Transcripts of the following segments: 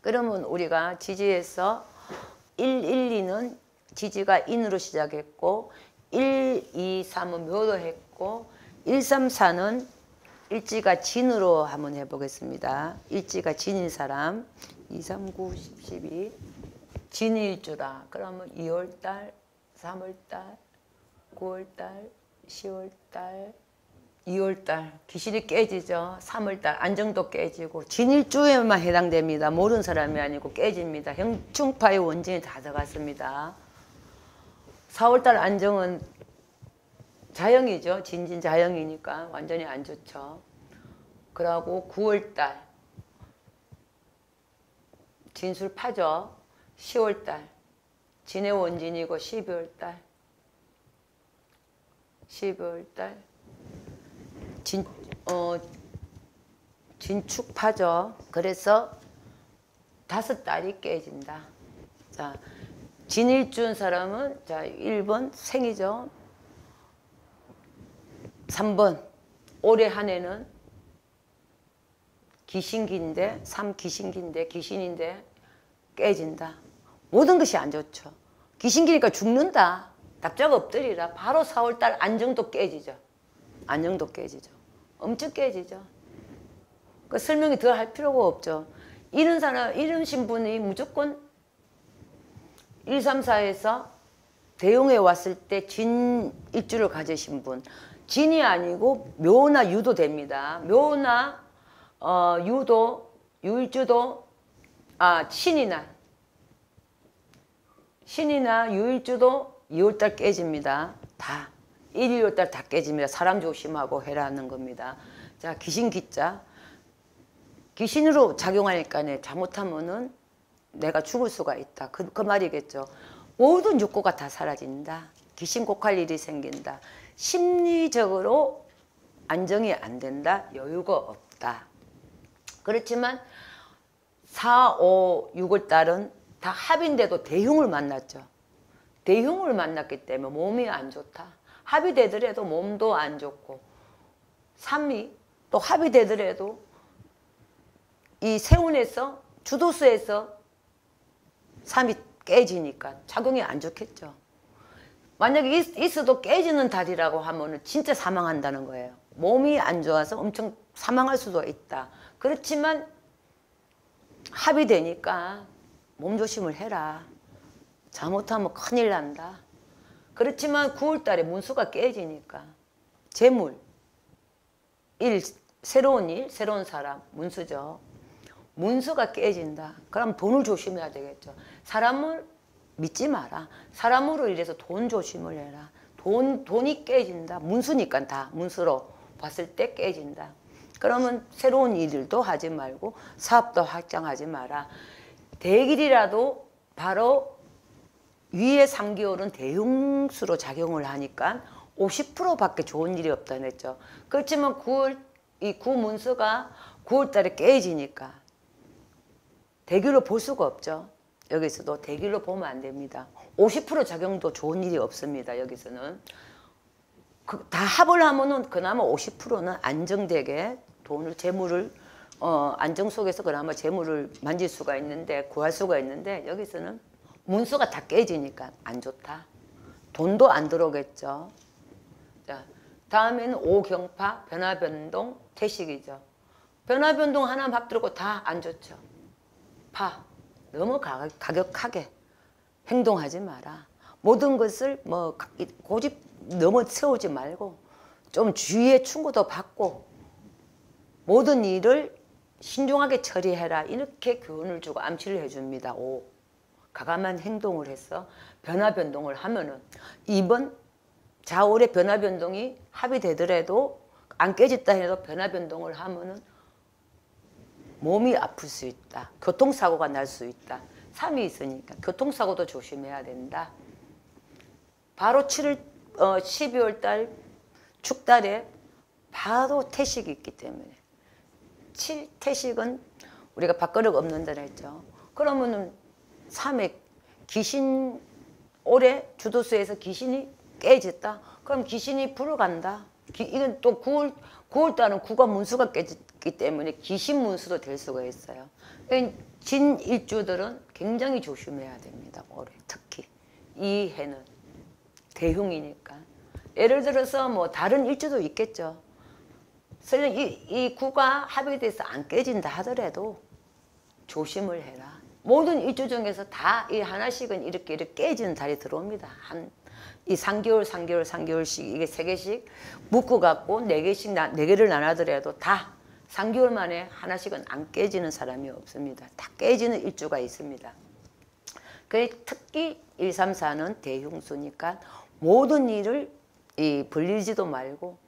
그러면 우리가 지지에서 1, 1, 2는 지지가 인으로 시작했고 1, 2, 3은 묘도 했고 1, 3, 4는 일지가 진으로 한번 해보겠습니다. 일지가 진인 사람. 2, 3, 9, 10, 12 진일주라 그러면 2월달, 3월달, 9월달, 10월달, 2월달 귀신이 깨지죠. 3월달 안정도 깨지고 진일주에만 해당됩니다. 모르는 사람이 아니고 깨집니다. 형충파의 원진이 다 들어갔습니다. 4월달 안정은 자영이죠. 진진 자영이니까 완전히 안 좋죠. 그러고 9월달 진술 파죠. 10월달 진의 원진이고 12월달 12월달 진, 어, 진축파죠. 그래서 다섯 달이 깨진다. 자, 진일준 사람은 자 1번 생이죠. 3번 올해 한 해는 귀신기인데 3 귀신기인데 귀신인데 깨진다. 모든 것이 안 좋죠. 귀신기니까 죽는다. 답자가 엎드리라. 바로 4월달 안정도 깨지죠. 안정도 깨지죠. 엄청 깨지죠. 그 설명이 더 할 필요가 없죠. 이런 사람, 이런 신분이 무조건 1, 3, 4에서 대용에 왔을 때 진 일주를 가지신 분. 진이 아니고 묘나 유도 됩니다. 묘나 어, 유도, 유일주도, 아, 신이나 신이나 유일주도 2월달 깨집니다. 다. 1, 2월달 다 깨집니다. 사람 조심하고 해라는 겁니다. 자, 귀신 기자. 귀신으로 작용하니까 잘못하면은 내가 죽을 수가 있다. 그, 그 말이겠죠. 모든 욕구가 다 사라진다. 귀신 곡할 일이 생긴다. 심리적으로 안정이 안 된다. 여유가 없다. 그렇지만 4, 5, 6월 달은 다 합인데도 대흉을 만났죠. 대흉을 만났기 때문에 몸이 안 좋다. 합이 되더라도 몸도 안 좋고 3이 또 합이 되더라도 이 세운에서 주도수에서 3이 깨지니까 작용이 안 좋겠죠. 만약에 있어도 깨지는 달이라고 하면 진짜 사망한다는 거예요. 몸이 안 좋아서 엄청 사망할 수도 있다. 그렇지만 합이 되니까 몸조심을 해라. 잘못하면 큰일 난다. 그렇지만 9월 달에 문수가 깨지니까 재물, 일, 새로운 일, 새로운 사람, 문수죠. 문수가 깨진다. 그럼 돈을 조심해야 되겠죠. 사람을 믿지 마라. 사람으로 인해서 돈 조심을 해라. 돈, 돈이 깨진다. 문수니까 다 문수로 봤을 때 깨진다. 그러면 새로운 일들도 하지 말고 사업도 확장하지 마라. 대길이라도 바로 위에 3개월은 대흉수로 작용을 하니까 50%밖에 좋은 일이 없다는 했죠. 그렇지만 9월 이 구문수가 9월 달에 깨지니까 대길로 볼 수가 없죠. 여기서도 대길로 보면 안 됩니다. 50% 작용도 좋은 일이 없습니다. 여기서는 그, 다 합을 하면은 그나마 50%는 안정되게 돈을 재물을 어, 안정 속에서 그나마 재물을 만질 수가 있는데 구할 수가 있는데 여기서는 문수가 다 깨지니까 안 좋다. 돈도 안 들어오겠죠. 자, 다음에는 오경파, 변화변동, 태식이죠. 변화변동 하나 막 들고 다 안 좋죠. 파, 너무 가격하게 행동하지 마라. 모든 것을 뭐 고집 너무 세우지 말고 좀 주위에 충고도 받고 모든 일을 신중하게 처리해라 이렇게 교훈을 주고 암시를 해줍니다. 오 가감한 행동을 해서 변화 변동을 하면은 이번 자월의 변화 변동이 합의되더라도 안 깨졌다 해도 변화 변동을 하면은 몸이 아플 수 있다. 교통사고가 날 수 있다. 3이 있으니까 교통사고도 조심해야 된다. 바로 7월 어, 12월 달 축달에 바로 태식이 있기 때문에 7 태식은 우리가 밥그릇 없는다 했죠. 그러면은 3회 귀신 올해 주도수에서 귀신이 깨졌다. 그럼 귀신이 불어간다. 기, 이건 또 9월 9월 달은 구가 문수가 깨졌기 때문에 귀신 문수도 될 수가 있어요. 진 일주들은 굉장히 조심해야 됩니다. 올해 특히 이 해는 대흉이니까. 예를 들어서 뭐 다른 일주도 있겠죠. 설령 이, 이 구가 합의에 대해서 안 깨진다 하더라도 조심을 해라. 모든 일주 중에서 다 이 하나씩은 이렇게 이렇게 깨지는 달이 들어옵니다. 한 이 3개월, 3개월, 3개월씩 이게 세 개씩 묶어 갖고 네 개씩 나, 네 개를 나눠더라도 다 3개월 만에 하나씩은 안 깨지는 사람이 없습니다. 다 깨지는 일주가 있습니다. 그 특히 1, 3, 4는 대흉수니까 모든 일을 이 벌리지도 말고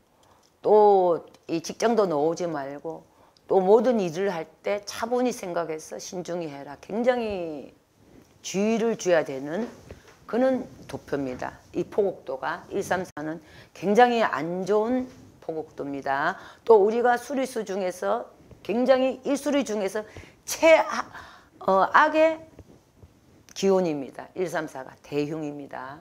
또 이 직장도 놓지 말고 또 모든 일을 할 때 차분히 생각해서 신중히 해라. 굉장히 주의를 줘야 되는 그는 도표입니다. 이 포곡도가 134는 굉장히 안 좋은 포곡도입니다. 또 우리가 수리수 중에서 굉장히 일수리 중에서 최악의 기온입니다. 134가 대흉입니다.